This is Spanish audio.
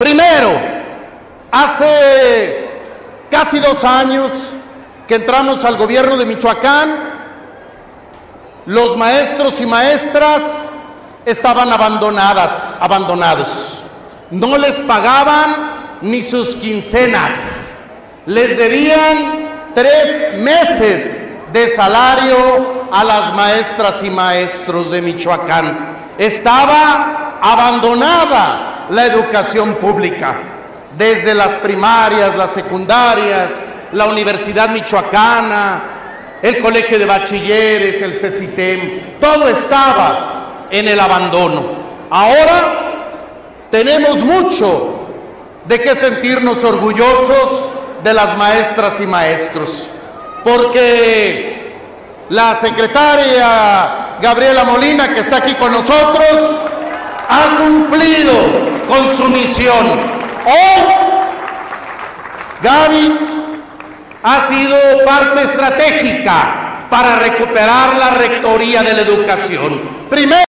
Primero, hace casi dos años que entramos al gobierno de Michoacán, los maestros y maestras estaban abandonadas, abandonados. No les pagaban ni sus quincenas. Les debían tres meses de salario a las maestras y maestros de Michoacán. Estaba abandonada la educación pública, desde las primarias, las secundarias, la Universidad Michoacana, el Colegio de Bachilleres, el CECITEM, todo estaba en el abandono. Ahora tenemos mucho de qué sentirnos orgullosos de las maestras y maestros, porque la secretaria Gabriela Molina, que está aquí con nosotros, con su misión. Hoy, Gaby ha sido parte estratégica para recuperar la rectoría de la educación. Primero,